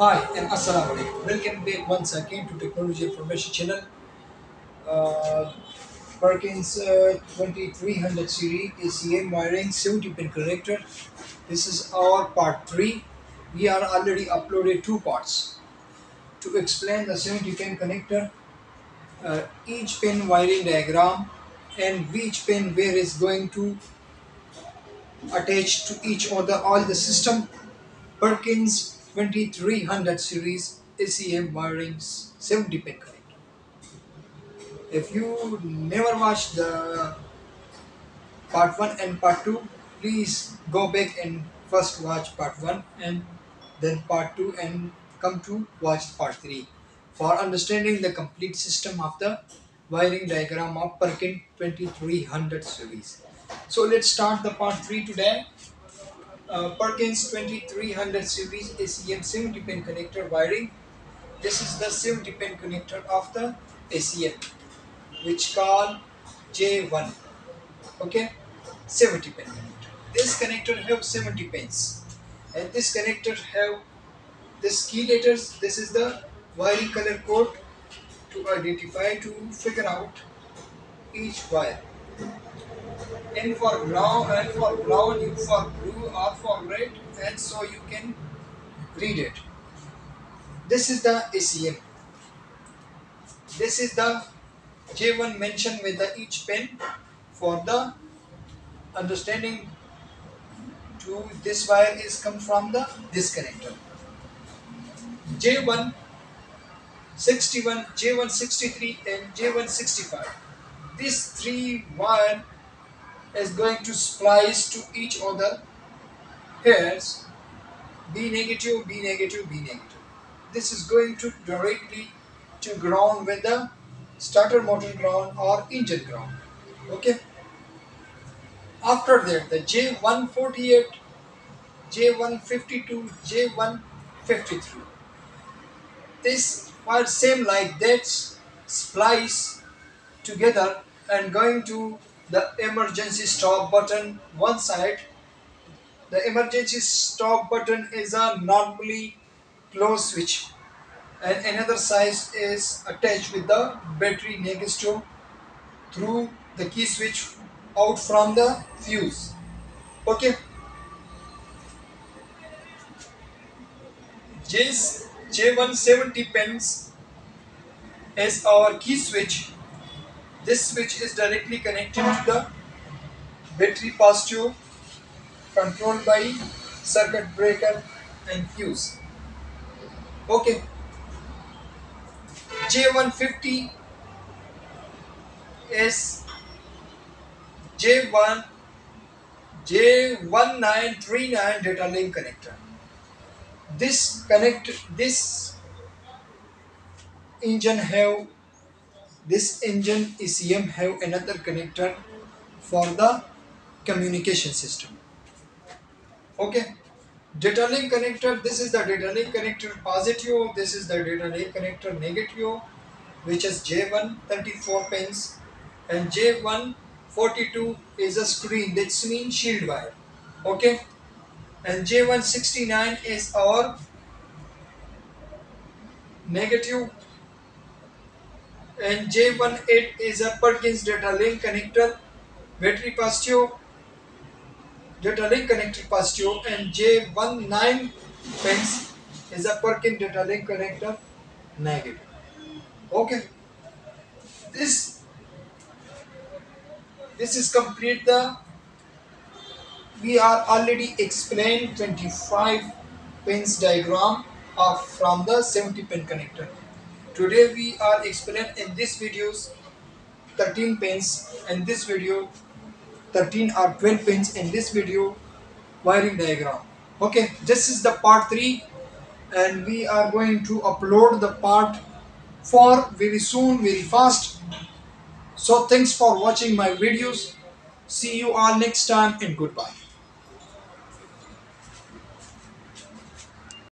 Hi and Assalamu alaikum. Welcome back once again to Technology Information Channel. Uh, Perkins uh, 2300 series ECM wiring 70 pin connector. This is our part 3. We are already uploaded two parts. To explain the 70 pin connector, uh, each pin wiring diagram and which pin where is going to attach to each other all the system Perkins 2300 series ECM wirings 70 pin connector. If you never watched the part 1 and part 2, please go back and first watch part 1 and then part 2 and come to watch part 3 for understanding the complete system of the wiring diagram of Perkins 2300 series. So let's start the part 3 today. Uh, Perkins 2300 series ECM 70 pin connector wiring. This is the 70 pin connector of the ECM which called J1. Okay, 70 pin connector. This connector have 70 pins and this connector have this key letters. This is the wiring color code to identify to figure out each wire and for brown and for brown you for blue or for red and so you can read it. This is the ECM this is the J1 mentioned with the each pen for the understanding to this wire is come from the this connector J1 61 J163 and J1 65 these three wire is going to splice to each other pairs B negative, B negative, B negative. This is going to directly to ground with the starter motor ground or engine ground. Okay. After that, the J148, J152, J153. This are same like that splice together and going to the emergency stop button one side. The emergency stop button is a normally closed switch. And another side is attached with the battery negative through the key switch out from the fuse. Okay. J's J170 pins is our key switch this switch is directly connected to the battery positive controlled by circuit breaker and fuse. Okay. J150 is J1 J1939 data link connector. This connect this engine have this engine ECM have another connector for the communication system. Okay. Data link connector, this is the data link connector positive, this is the data link connector negative, which is J1 34 pins and J1 42 is a screen, that's mean shield wire. Okay. And J169 is our negative and J18 is a Perkins data link connector battery positive data link connector positive and J19 pins is a Perkins data link connector negative. Okay. This this is complete the we are already explained 25 pins diagram of from the 70 pin connector Today we are explain in this videos 13 pins in this video 13 or 12 pins in this video wiring diagram. Okay, this is the part 3 and we are going to upload the part 4 very soon, very fast. So thanks for watching my videos. See you all next time and goodbye.